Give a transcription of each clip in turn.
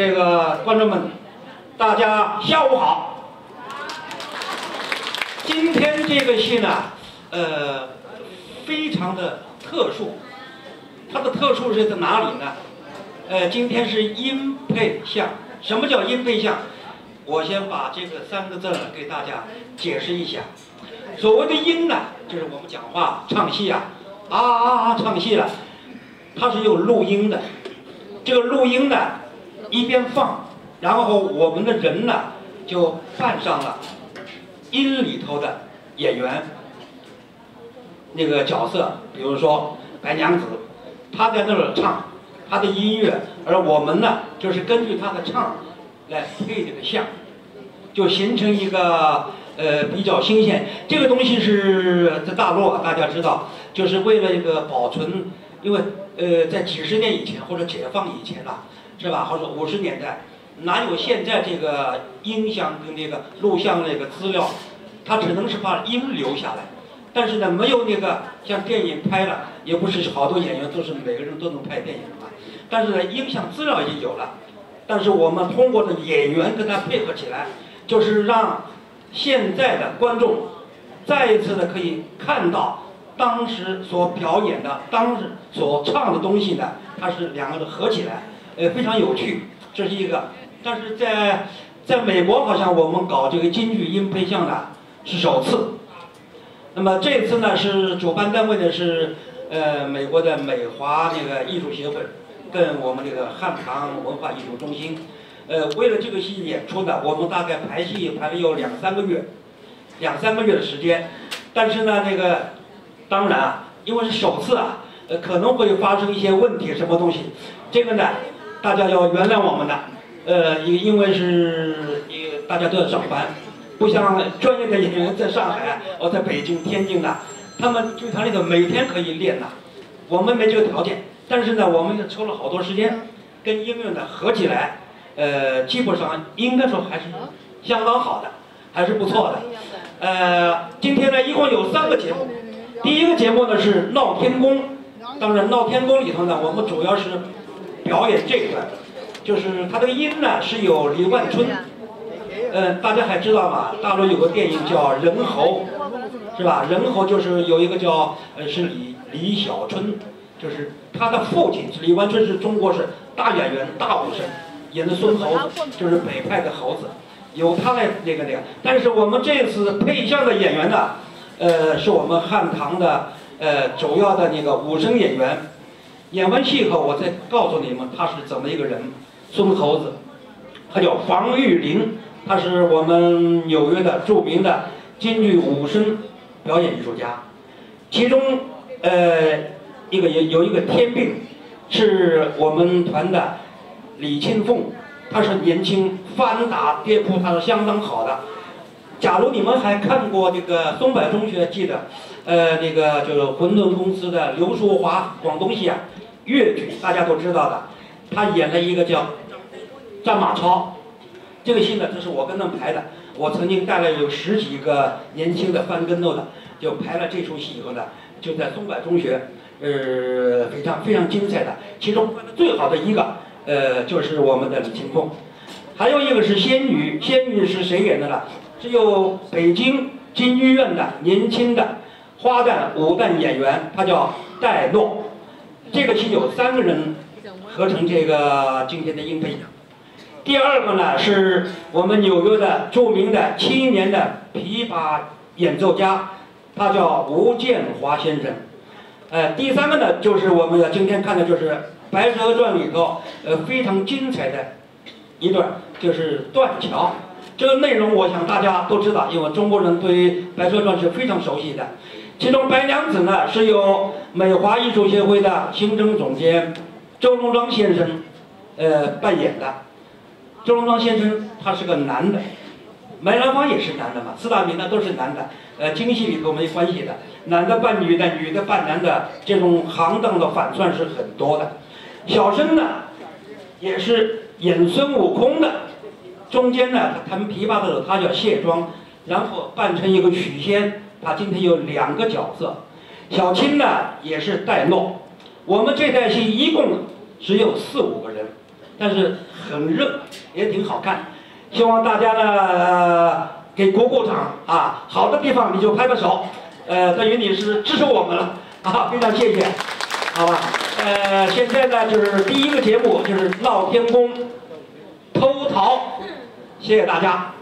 这个观众们，大家下午好。今天这个戏呢，呃，非常的特殊。它的特殊是在哪里呢？呃，今天是音配相。什么叫音配相？我先把这个三个字给大家解释一下。所谓的音呢，就是我们讲话、唱戏啊，啊啊啊，唱戏了，它是有录音的。这个录音呢，一边放，然后我们的人呢就扮上了音里头的演员那个角色，比如说白娘子，她在那儿唱她的音乐，而我们呢就是根据她的唱来配这个像，就形成一个呃比较新鲜。这个东西是在大陆啊，大家知道，就是为了一个保存。因为呃，在几十年以前或者解放以前呐，是吧？或者五十年代，哪有现在这个音像跟那个录像那个资料？它只能是把音留下来，但是呢，没有那个像电影拍了，也不是好多演员都是每个人都能拍电影的嘛。但是呢，音像资料已经有了，但是我们通过的演员跟他配合起来，就是让现在的观众再一次的可以看到。当时所表演的，当时所唱的东西呢，它是两个人合起来，呃，非常有趣，这是一个。但是在在美国，好像我们搞这个京剧音配像呢是首次。那么这次呢是主办单位呢是呃美国的美华那个艺术协会，跟我们这个汉唐文化艺术中心，呃，为了这个戏演出呢，我们大概排戏排了有两三个月，两三个月的时间。但是呢，那个。当然啊，因为是首次啊，呃，可能会发生一些问题，什么东西？这个呢，大家要原谅我们的，呃，因因为是，呃，大家都要上班，不像专业的演员在上海，我在北京、天津的，他们剧团里头每天可以练呐，我们没这个条件。但是呢，我们也抽了好多时间，跟音乐呢合起来，呃，基本上应该说还是相当好的，还是不错的。呃，今天呢，一共有三个节目。第一个节目呢是闹天宫，当然闹天宫里头呢，我们主要是表演这段，就是它的音呢是有李万春，嗯，大家还知道吗？大陆有个电影叫《人猴》，是吧？人猴就是有一个叫呃是李李小春，就是他的父亲李万春是中国是大演员大武生，演的孙猴子，就是北派的猴子，有他来那个那个。但是我们这次配像的演员呢？呃，是我们汉唐的呃主要的那个武生演员，演完戏以后，我再告诉你们他是怎么一个人。孙猴子，他叫房玉林，他是我们纽约的著名的京剧武生表演艺术家。其中，呃，一个有有一个天病，是我们团的李庆凤，他是年轻翻打跌扑，他是相当好的。假如你们还看过这个松柏中学，记得，呃，那个就是混沌公司的刘淑华，广东戏啊，粤剧大家都知道的，他演了一个叫《战马超》，这个戏呢，这是我跟他们排的，我曾经带了有十几个年轻的翻跟头的，就排了这出戏以后呢，就在松柏中学，呃，非常非常精彩的，其中最好的一个，呃，就是我们的李青凤，还有一个是仙女，仙女是谁演的呢？是由北京京剧院的年轻的花旦武旦演员，他叫戴诺。这个戏有三个人合成这个今天的音配。第二个呢，是我们纽约的著名的青年的琵琶演奏家，他叫吴建华先生。呃，第三个呢，就是我们要今天看的就是《白蛇传》里头呃非常精彩的一段，就是断桥。这个内容我想大家都知道，因为中国人对《白蛇传》是非常熟悉的。其中白娘子呢，是由美华艺术协会的行政总监周荣庄先生，呃扮演的。周荣庄先生他是个男的，梅兰芳也是男的嘛，四大名旦都是男的。呃，京戏里头没关系的，男的扮女的，女的扮男的，这种行当的反串是很多的。小生呢，也是演孙悟空的。中间呢，他弹琵琶的时候，他叫卸妆，然后扮成一个许仙。他今天有两个角色。小青呢，也是戴诺。我们这台戏一共只有四五个人，但是很热，也挺好看。希望大家呢、呃给鼓鼓掌啊，好的地方你就拍拍手，呃，等于你是支持我们了啊，非常谢谢，好吧？呃，现在呢就是第一个节目就是闹天宫偷桃，谢谢大家。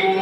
people.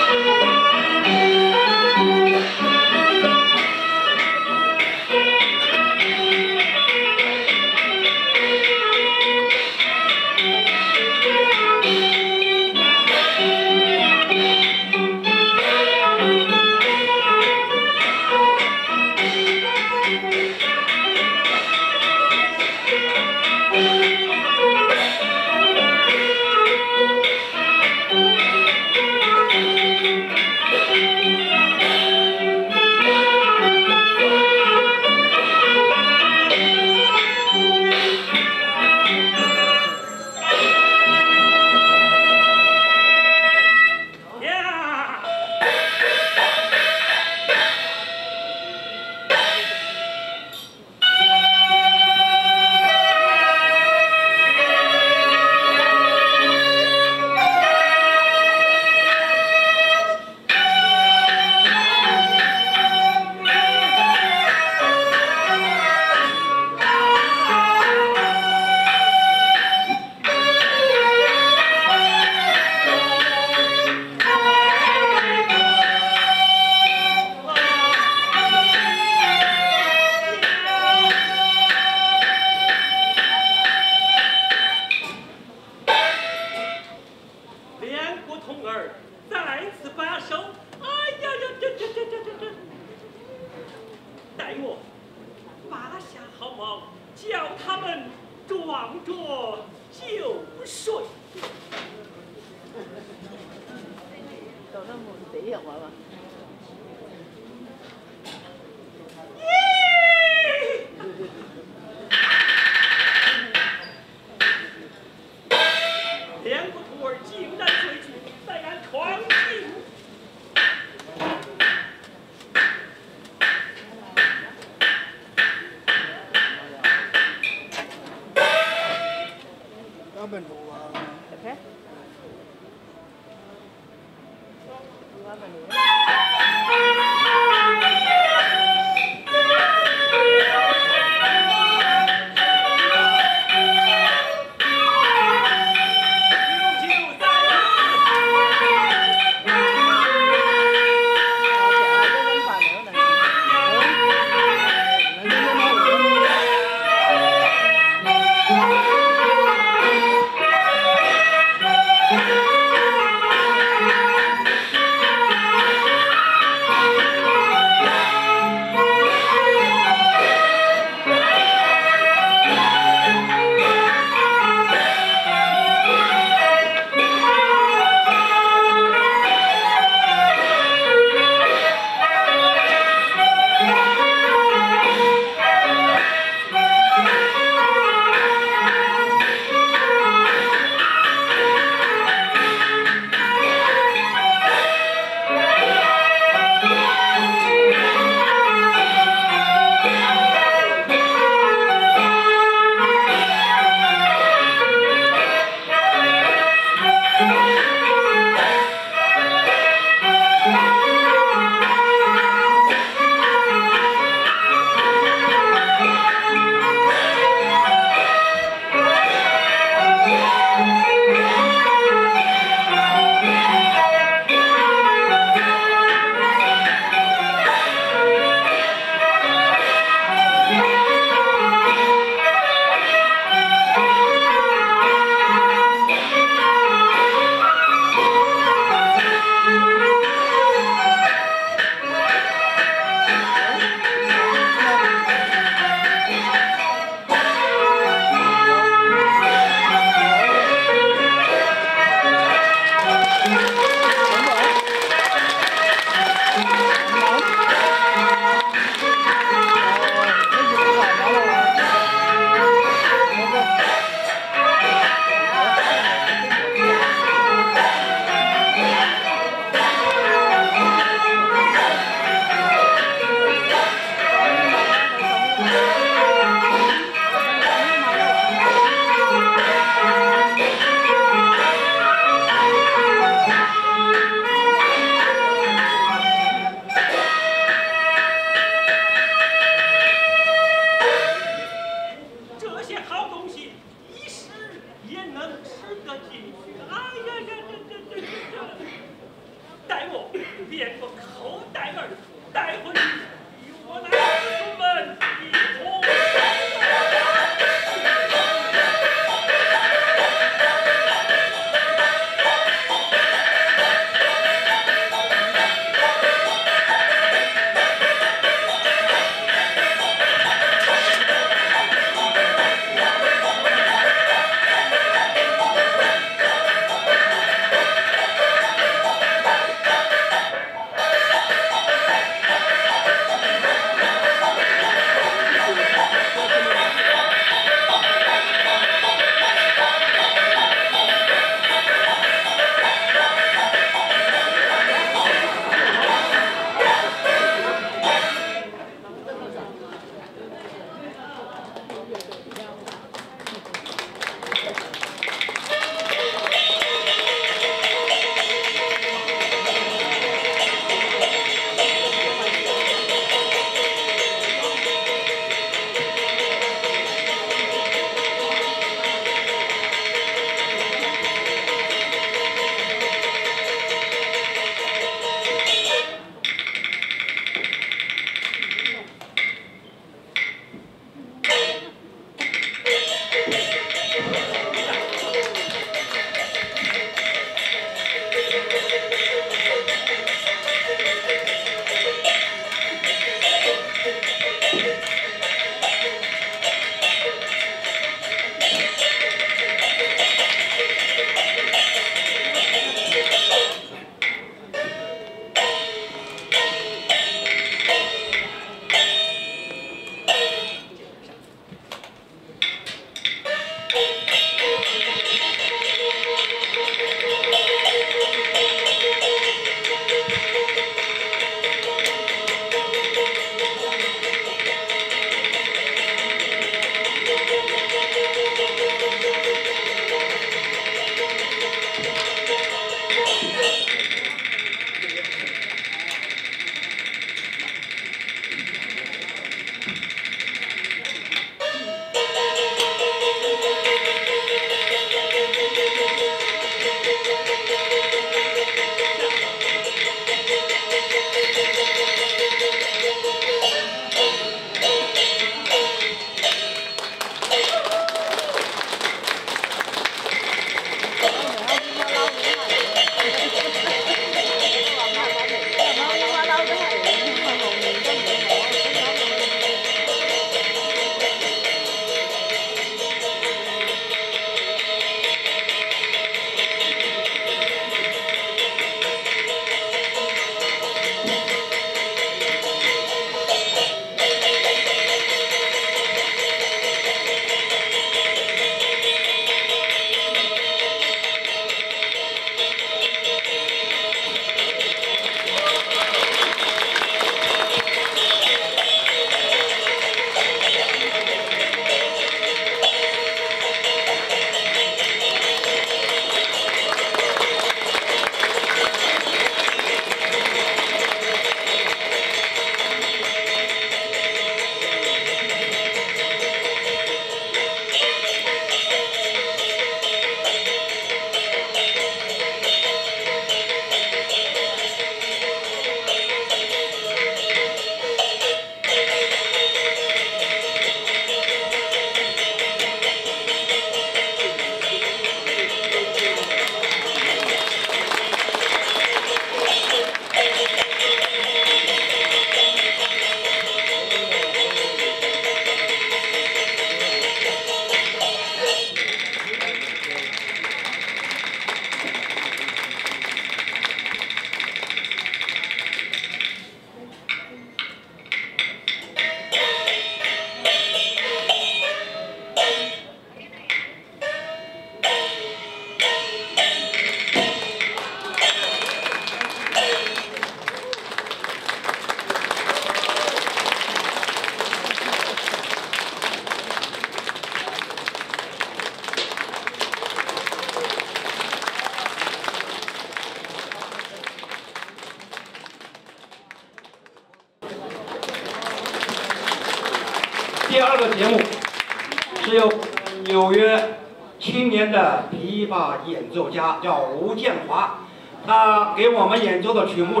的曲目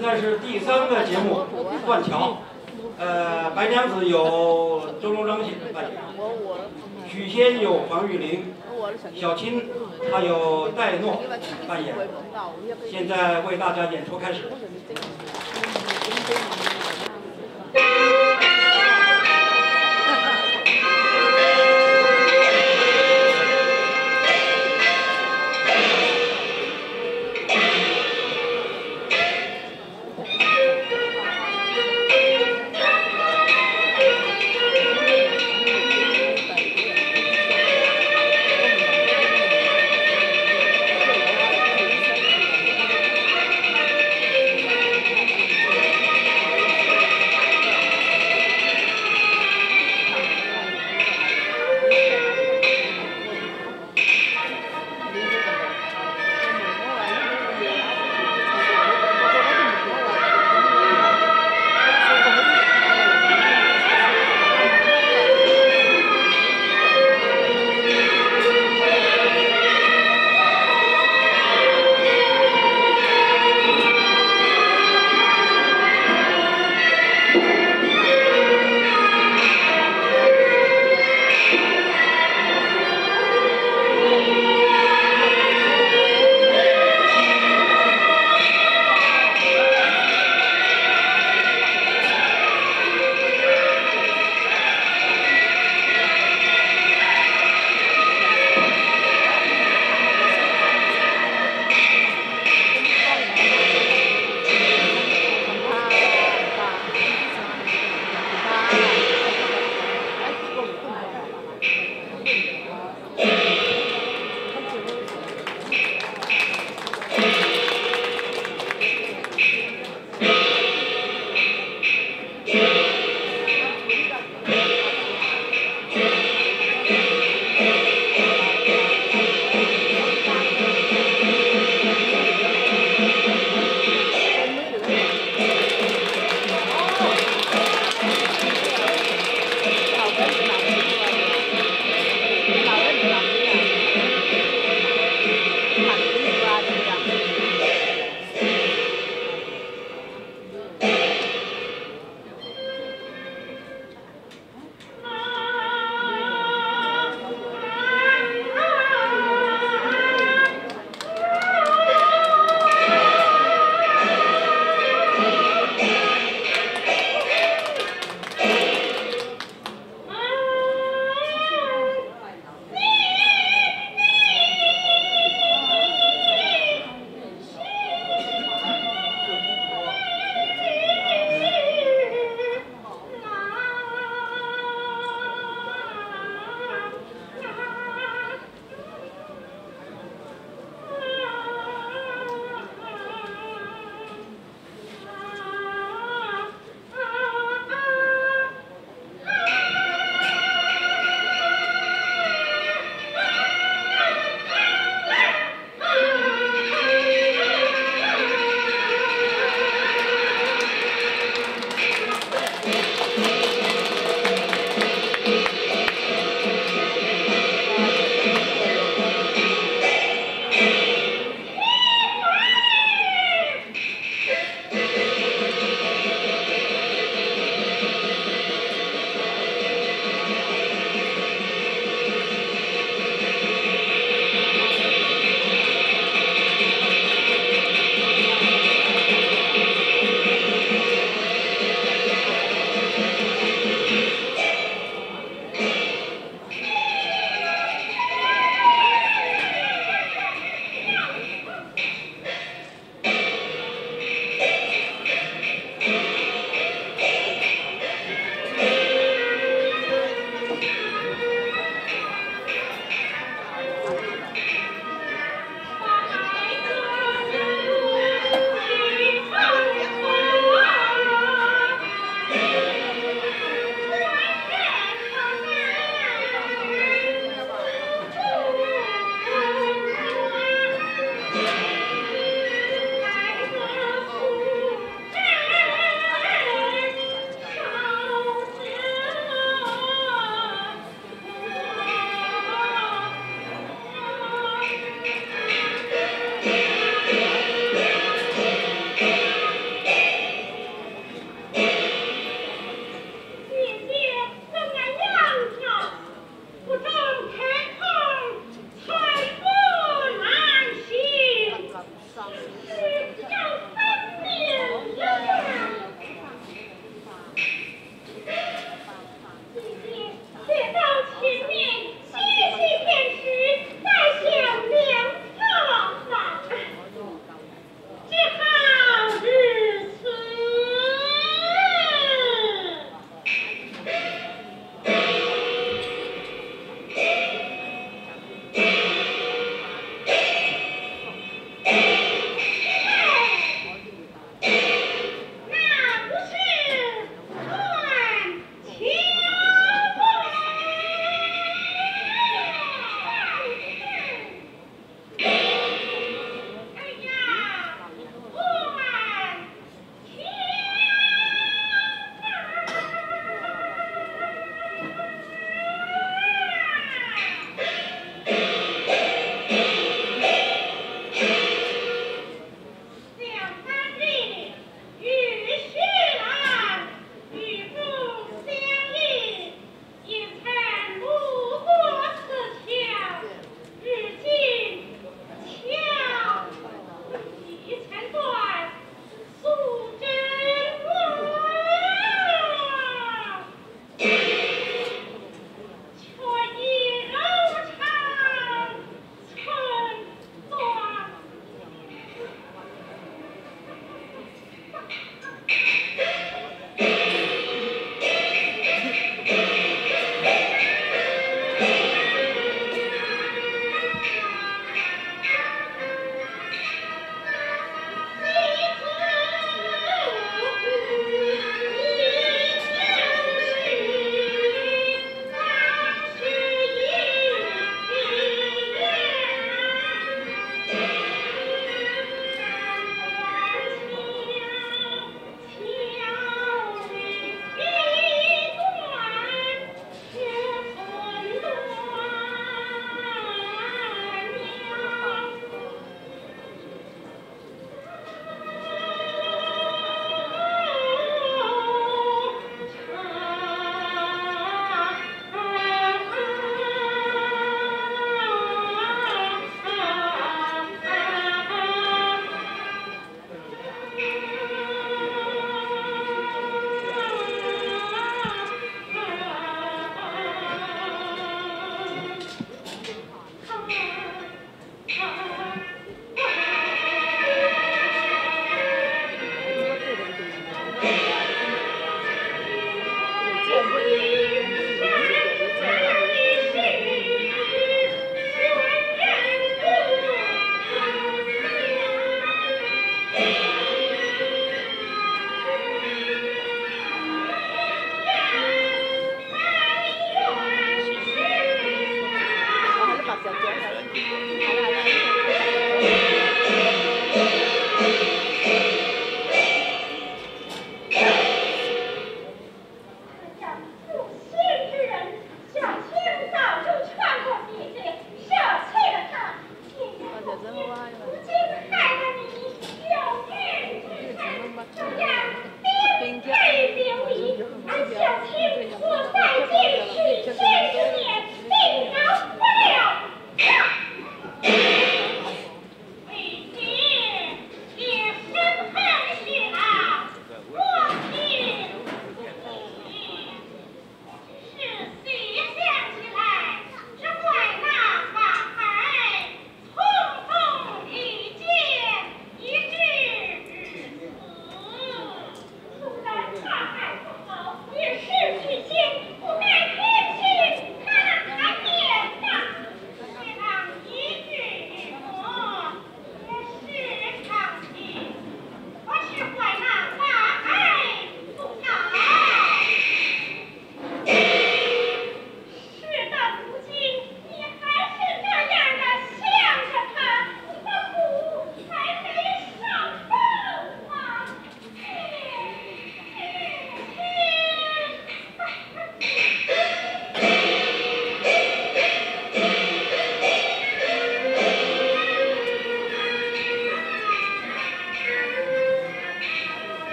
现在是第三个节目《断桥》，呃，白娘子有周龙章先生扮演，许仙有黄玉玲，小青她有戴诺扮演。现在为大家演出开始。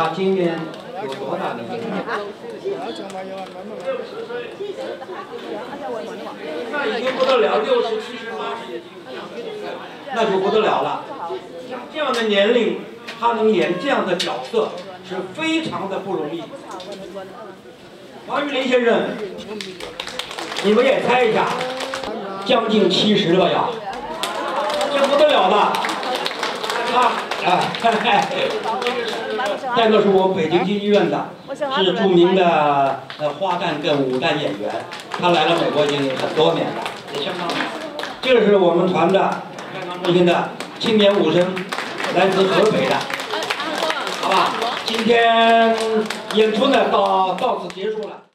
他今年有多大年纪？那已经不得了，六十、七十、八十，那就不得了了。像这样的年龄，他能演这样的角色，是非常的不容易。王玉林先生，你们也猜一下，将近七十了吧要，这不得了了。啊，哎，在那是我们北京军医院的，是著名的呃花旦跟武旦演员，他来了美国已经很多年了，也相当好。这是我们团的刚刚出现的青年武生，来自河北的，好吧？今天演出呢到到此结束了。